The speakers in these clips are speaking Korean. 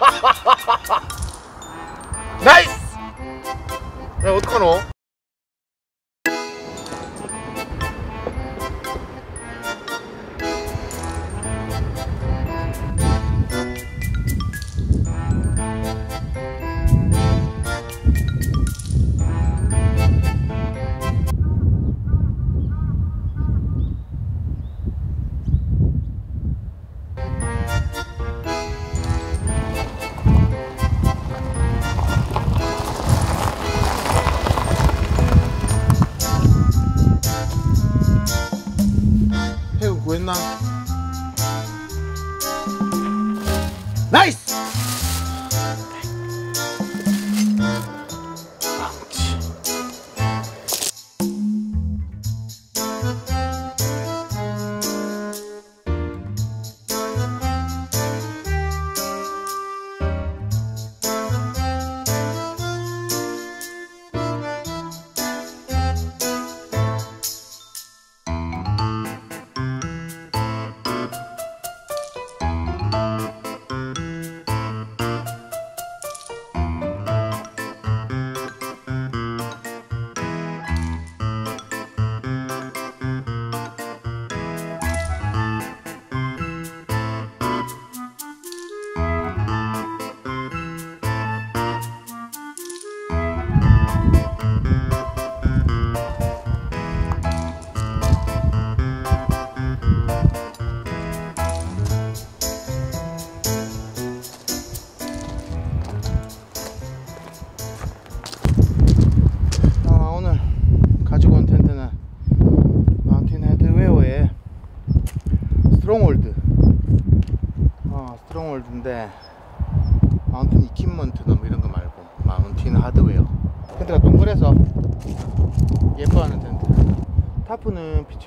ha ha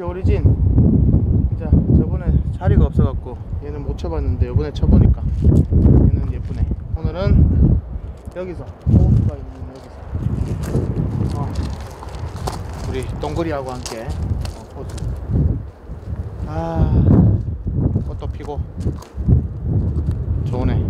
피치 오리진. 진짜 저번에 자리가 없어갖고 얘는 못 쳐봤는데 요번에 쳐보니까 얘는 예쁘네. 오늘은 여기서 호수가 있는 여기서. 어, 우리 동그리하고 함께 어, 호수 아 꽃도 피고 좋으네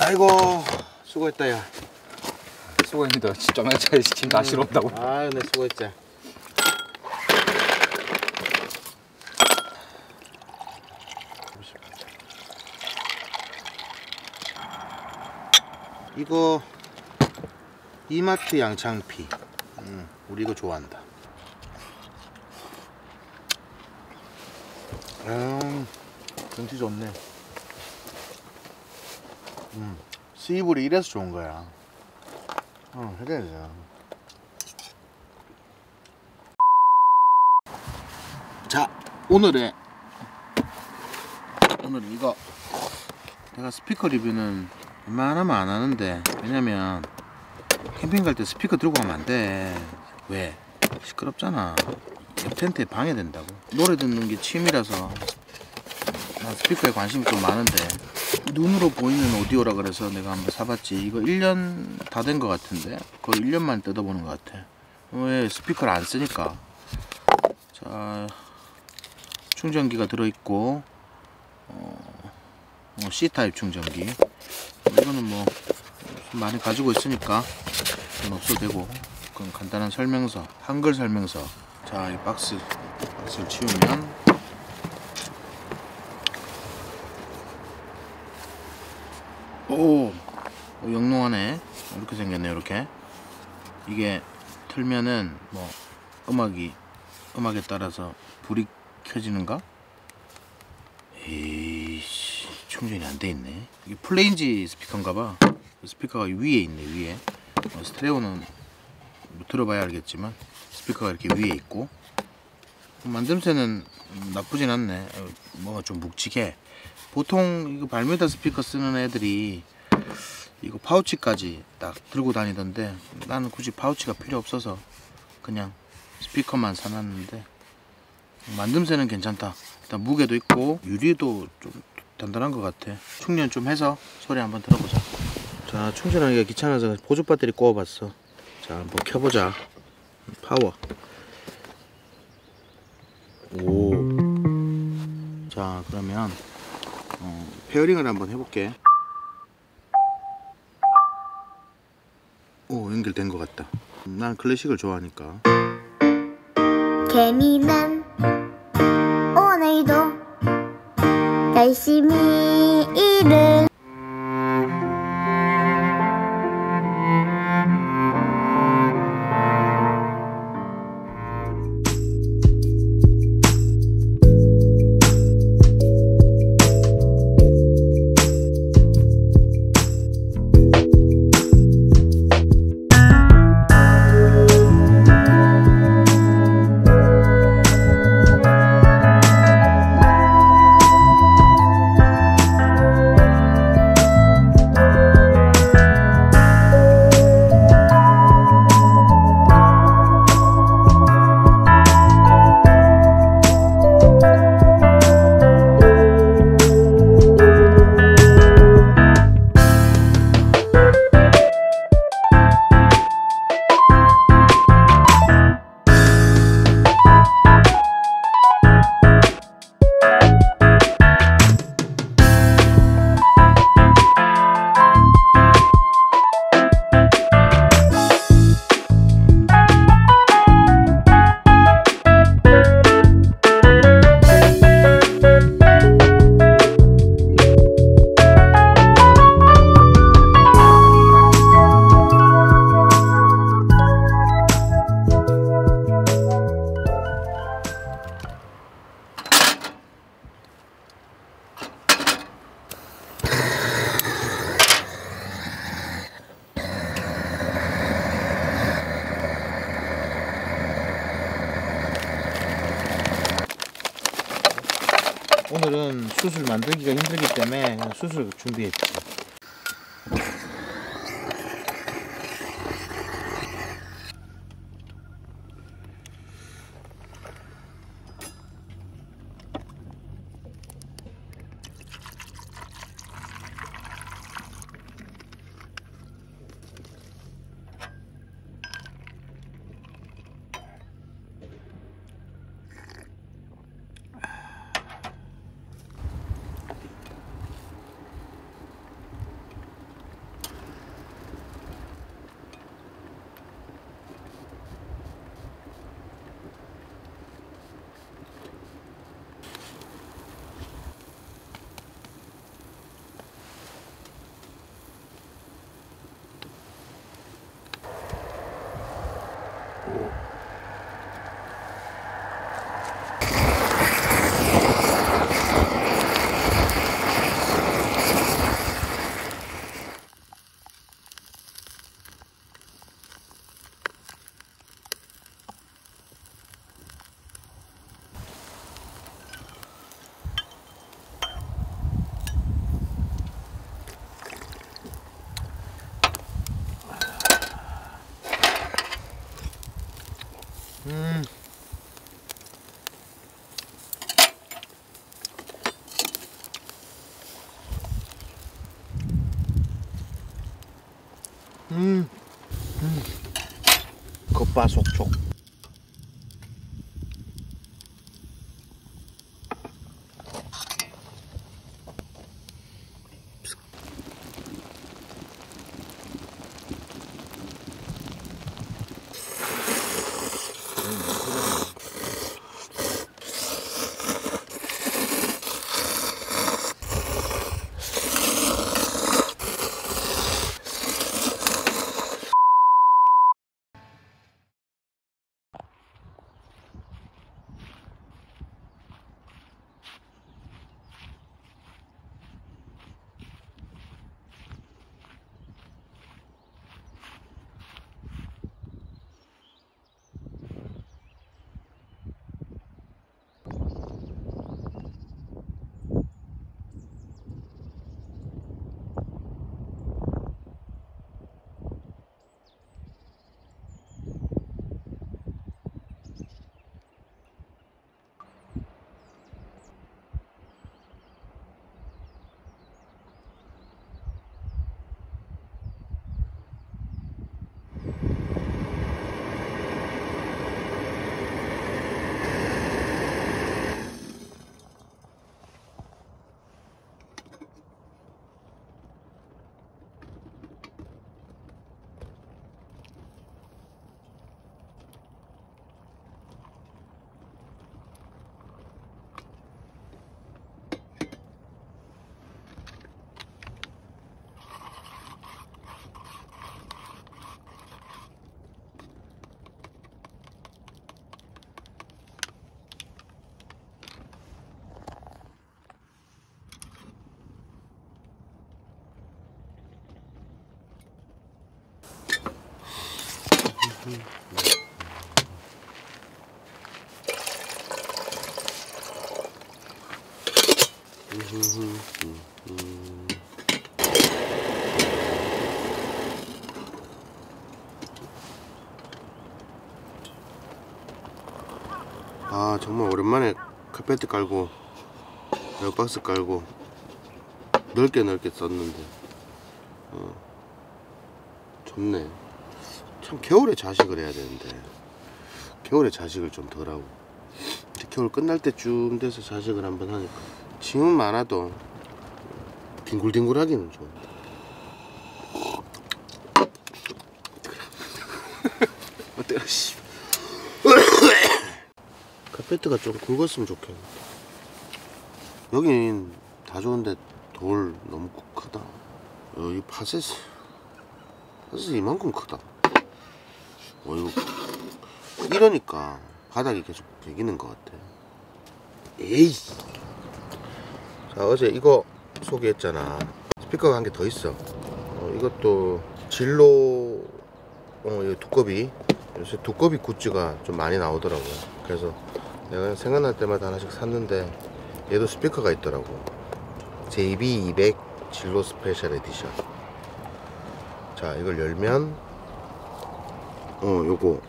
아이고 수고했다 야. 수고했는데 진짜 맨 차에 지금 다시러 온다고. 아유 네 수고했지 이거 이마트 양창피. 음, 우리 이거 좋아한다. 음, 경치 좋네. 음, 수입물이 이래서 좋은 거야. 어, 해야죠. 자, 오늘의 오늘 이거 내가 스피커 리뷰는 웬만하면 안 하는데 왜냐면 캠핑 갈 때 스피커 들고 가면 안 돼. 왜? 시끄럽잖아. 옆 텐트에 방해된다고. 노래 듣는 게 취미라서 난 스피커에 관심이 좀 많은데 눈으로 보이는 오디오라 그래서 내가 한번 사봤지 이거 1년 다 된 것 같은데 거의 1년만 뜯어보는 것 같아 왜 스피커를 안 쓰니까 자 충전기가 들어있고 어, 어, C타입 충전기 이거는 뭐 많이 가지고 있으니까 없어도 되고 그건 간단한 설명서 한글 설명서 자 이 박스 박스를 치우면 오, 오 영롱하네. 이렇게 생겼네, 이렇게. 이게 틀면은 뭐 음악이 음악에 따라서 불이 켜지는가? 에이씨, 충전이 안 돼 있네. 이게 full range 스피커인가 봐. 스피커가 위에 있네 위에. 어, 스테레오는 뭐 들어봐야 알겠지만 스피커가 이렇게 위에 있고. 만듦새는 나쁘진 않네. 어, 뭐가 좀 묵직해. 보통 이거 발뮤다 스피커 쓰는 애들이 이거 파우치까지 딱 들고 다니던데 나는 굳이 파우치가 필요 없어서 그냥 스피커만 사놨는데. 만듦새는 괜찮다. 일단 무게도 있고 유리도 좀 단단한 것 같아. 충전 좀 해서 소리 한번 들어보자. 자 충전하기가 귀찮아서 보조 배터리 꼽아봤어. 자 한번 켜보자. 파워. 오자 그러면 어, pairing을 한번 해볼게. 오 연결된 것 같다. 난 클래식을 좋아하니까. 개미는 열심 수술 만들기가 힘들기 때문에 수술 준비했지 음. 음. 음. 겉바속촉 아 정말 오랜만에 카페트 깔고 에어박스 깔고 넓게 넓게 썼는데. 어, 좋네 참 겨울에 자식을 해야 되는데 겨울에 자식을 좀 덜 하고 겨울 끝날 때쯤 돼서 자식을 한번 하니까 짐은 많아도 뒹굴뒹굴하기는 좀 어때요 씨 카페트가 좀 굵었으면 좋겠네. 여긴 다 좋은데 돌 너무 크다. 여기 파세스 파세스 이만큼 크다. 어 이거 이러니까 바닥이 계속 베기는 것 같아. 에이. 자 어제 이거 소개했잖아. 스피커가 한 개 더 있어. 어, 이것도 진로 어, 이 두꺼비 요새 두꺼비 굿즈가 좀 많이 나오더라고요. 그래서 내가 생각날 때마다 하나씩 샀는데 얘도 스피커가 있더라고. JB200 진로 special edition. 자, 이걸 열면 어, 요거.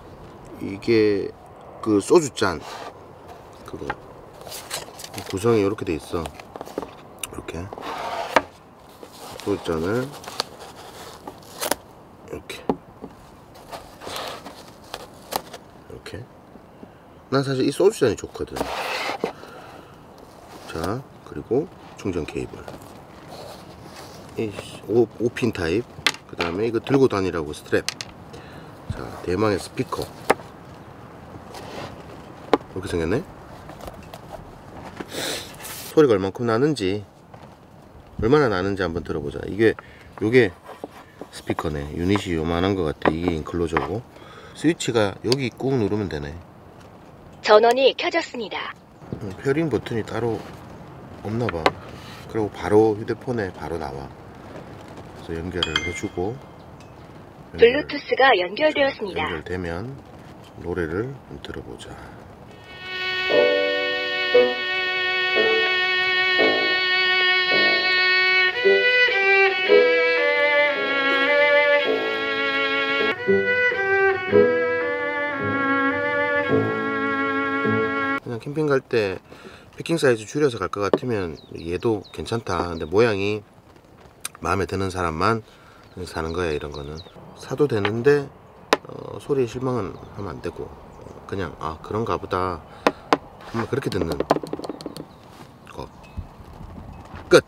이게 그 소주잔. 그거. 구성이 이렇게 돼 있어. 이렇게. 소주잔을 이렇게. 이렇게. 난 사실 이 소주잔이 좋거든. 자 그리고 충전 케이블. 이 5, 5핀 타입. 그 다음에 이거 들고 다니라고 스트랩. 자 대망의 스피커. 이렇게 생겼네? 소리가 얼만큼 나는지 얼마나 나는지 한번 들어보자. 이게 요게 스피커네. 유닛이 요만한 것 같아. 이게 enclosure고. 스위치가 여기 꾹 누르면 되네. 전원이 켜졌습니다. 음, pairing 버튼이 따로 없나봐. 그리고 바로 휴대폰에 바로 나와. 그래서 연결을 해주고 블루투스가 연결되었습니다. 연결되면 노래를 좀 들어보자 그냥 캠핑 갈 때 패킹 사이즈 줄여서 갈 것 같으면 얘도 괜찮다. 근데 모양이 마음에 드는 사람만 사는 거야 이런 거는. 사도 되는데 어, 소리에 실망은 하면 안 되고. 그냥 아 그런가 보다. 정말 그렇게 듣는 것끝!